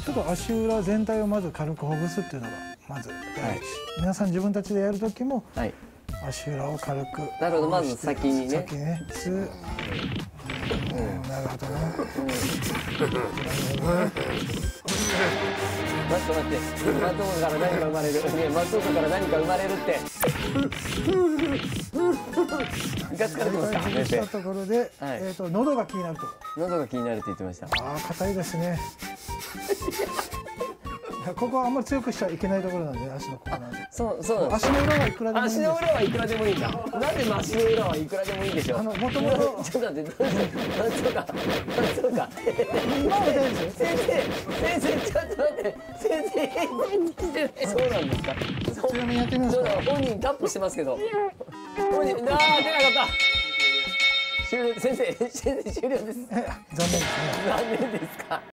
ちょっと足裏全体をまず軽くほぐすっていうのがまず第一、皆さん自分たちでやる時もはい。足裏を軽くなるほど。まず先にね。先にね。す、うん、なるほどな待って待って松岡から何か生まれるね松岡から何か生まれるってガ疲れてますかしたところで、はいえー、と喉が気になると喉が気になるって言ってましたああ硬いですねここはあんまり強くしちゃいけないところなんで足のここなんで。そうそう。なんです足の裏はいくらでもいいんです。足の裏はいくらでもいいんだ。なんで足の裏はいくらでもいいんでしょう？あの元々。ちょっと待ってどうして松岡松岡今は大丈夫ですよ先生先生ちょっと待って先生してないそうなんですかそう強めにやってみますか本人タップしてますけど本人あー出なかった終了先生先生終了ですえ残念ですね残念ですか